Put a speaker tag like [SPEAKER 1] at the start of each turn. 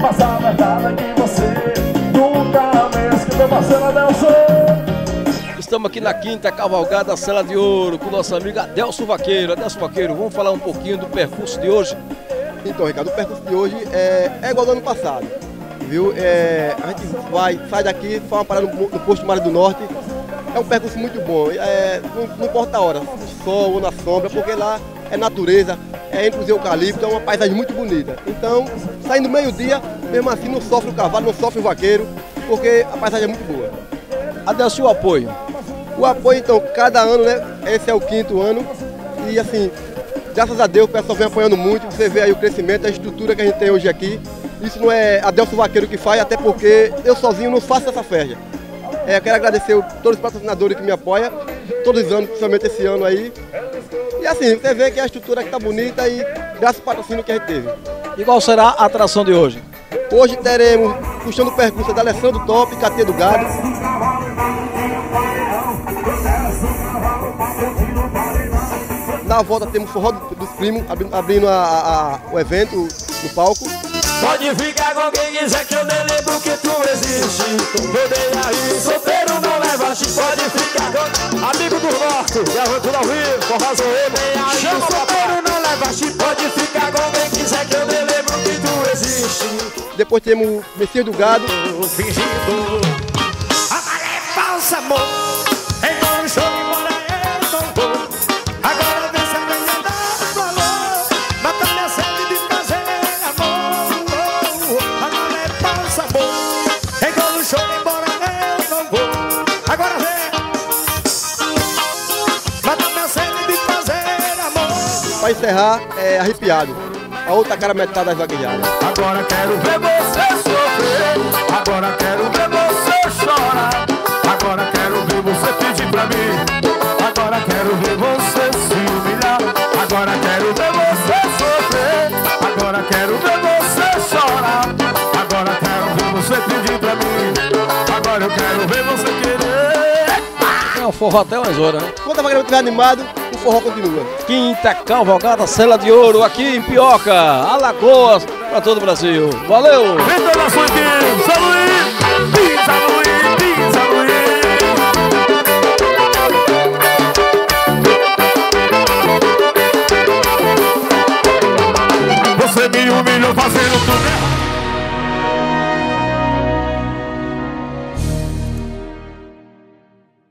[SPEAKER 1] Mas a verdade é que você nunca me esqueceu, parceiro Adelson.
[SPEAKER 2] Estamos aqui na quinta cavalgada Sela de Ouro com nosso amigo Adelso Vaqueiro. Adelso Vaqueiro, vamos falar um pouquinho do percurso de hoje?
[SPEAKER 3] Então, Ricardo, o percurso de hoje é, é igual ao do ano passado. Viu? É, a gente vai, sai daqui, faz uma parada no, no posto Mário do Norte. É um percurso muito bom. É, não, não importa a hora, no sol ou na sombra, porque lá é natureza, é entre os eucaliptos, é uma paisagem muito bonita. Então, saindo meio-dia, mesmo assim não sofre o cavalo, não sofre o vaqueiro, porque a paisagem é muito boa.
[SPEAKER 2] Adelso, e o apoio?
[SPEAKER 3] O apoio, então, cada ano, né? Esse é o quinto ano. E assim, graças a Deus o pessoal vem apoiando muito. Você vê aí o crescimento, a estrutura que a gente tem hoje aqui. Isso não é Adelso Vaqueiro que faz, até porque eu sozinho não faço essa festa. É, quero agradecer todos os patrocinadores que me apoiam, todos os anos, principalmente esse ano aí. E assim, você vê que a estrutura aqui tá bonita e graças ao patrocínio que a gente teve.
[SPEAKER 2] E qual será a atração de hoje?
[SPEAKER 3] Hoje teremos, puxando o percurso da Alessandro Top, Catia do Gado. Na volta temos forró dos primos, abrindo, abrindo a- a- a- o evento no palco.
[SPEAKER 1] Pode ficar com quem quiser que eu nem lembro que tu existe. Rodei aí, solteiro não leva chifre. Gravando ao vivo, forró zoeiro. Chama solteiro não leva chifre. Pode ficar com quem quiser que eu nem lembro que tu existe.
[SPEAKER 3] Depois temos Messias do Gado,
[SPEAKER 1] Fingindo. A maré é falsa, amor.
[SPEAKER 3] Para encerrar, é Arrepiado. A outra cara metade das vaguejadas.
[SPEAKER 1] Agora quero ver você sofrer. Agora quero ver você chorar. Agora quero ver você pedir pra mim. Agora quero ver você se humilhar. Agora quero ver você sofrer. Agora quero ver você chorar. Agora quero ver você pedir pra mim. Agora eu quero ver você querer
[SPEAKER 2] o forró até mais horas, né?
[SPEAKER 3] Quando a Magreba estiver animado, o forró continua.
[SPEAKER 2] Quinta Calvogada, Sela de Ouro, aqui em Pioca, Alagoas, para todo o Brasil. Valeu!
[SPEAKER 1] Você me humilhou fazendo tudo errado